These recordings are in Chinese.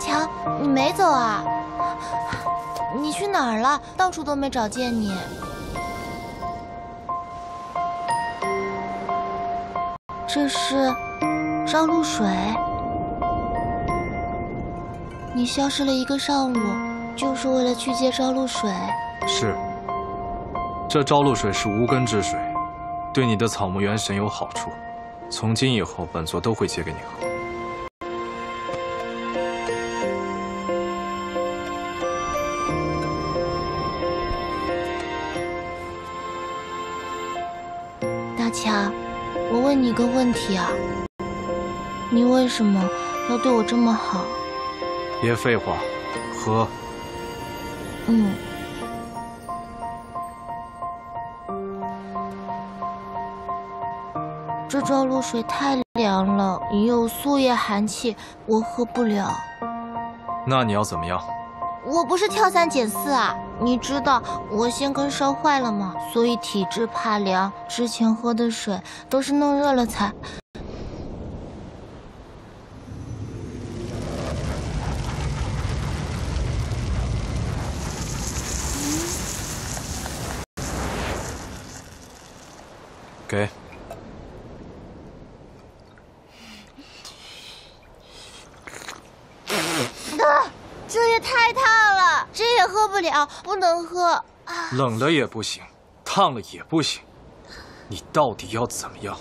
乔，你没走啊？你去哪儿了？到处都没找见你。这是朝露水。你消失了一个上午，就是为了去接朝露水？是。这朝露水是无根之水，对你的草木元神有好处。从今以后，本座都会接给你喝。大强，我问你个问题啊，你为什么要对我这么好？别废话，喝。嗯。这朝露水太凉了，有素叶寒气，我喝不了。那你要怎么样？我不是跳三拣四啊！你知道我仙根烧坏了吗？所以体质怕凉，之前喝的水都是弄热了才。给。这也太烫了，这也喝不了，不能喝。冷了也不行，烫了也不行，你到底要怎么样？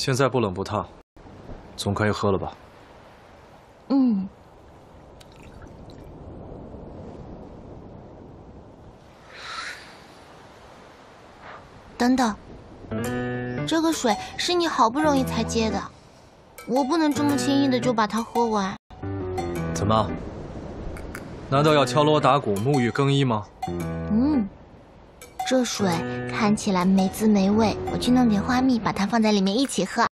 现在不冷不烫，总可以喝了吧？嗯。等等，这个水是你好不容易才接的，我不能这么轻易的就把它喝完。怎么？难道要敲锣打鼓、沐浴更衣吗？嗯。这水看起来没滋没味，我去弄点花蜜，把它放在里面一起喝。